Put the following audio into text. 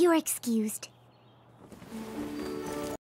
You're excused.